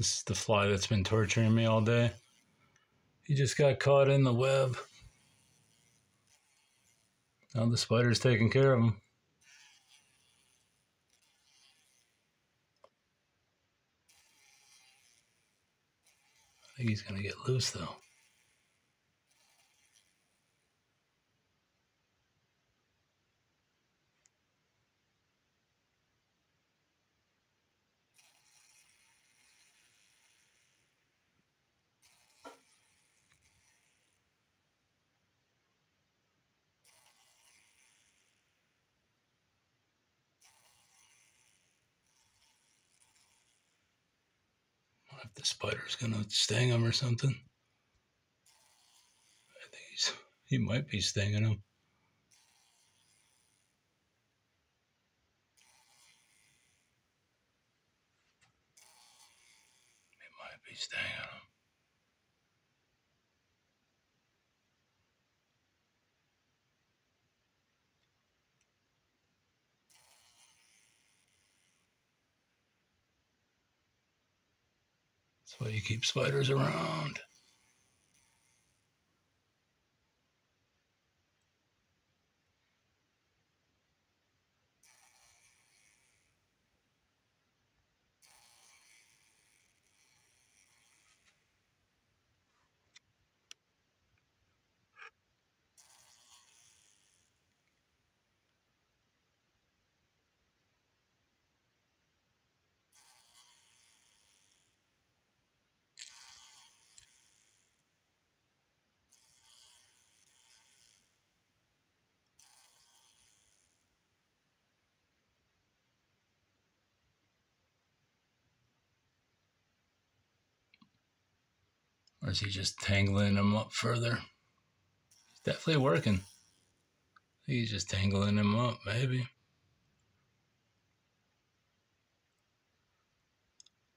This is the fly that's been torturing me all day. He just got caught in the web. Now the spider's taking care of him. I think he's going to get loose though. The spider's gonna sting him or something. I think he's he might be stinging him. He might be stinging him. That's why you keep spiders around. Or is he just tangling him up further? It's definitely working. He's just tangling him up, maybe.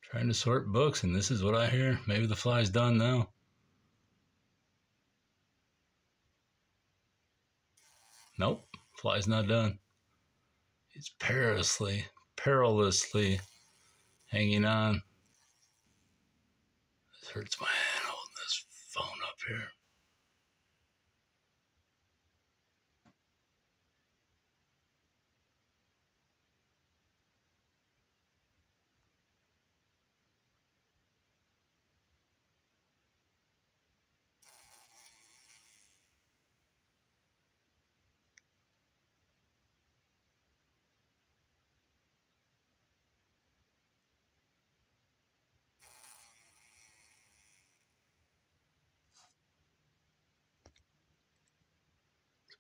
Trying to sort books, and this is what I hear. Maybe the fly's done now. Nope, fly's not done. He's perilously, perilously hanging on. This hurts my this phone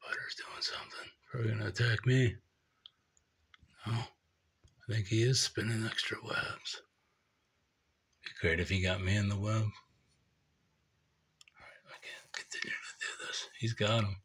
Spider's doing something. Probably gonna attack me. No. I think he is spinning extra webs. Be great if he got me in the web. Alright, I can't continue to do this. He's got him.